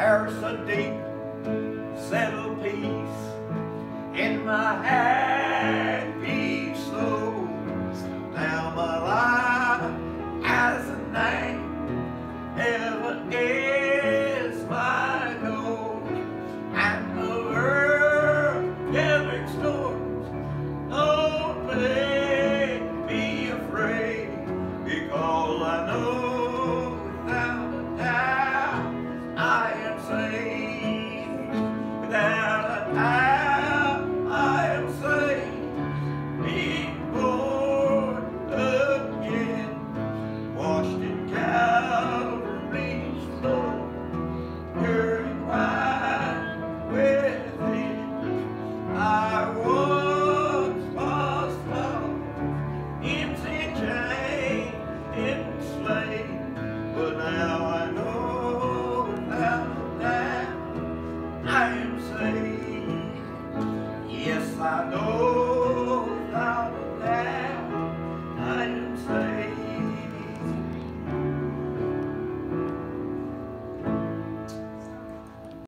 There's a deep, settled peace in my head. essa noite.